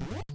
Woo!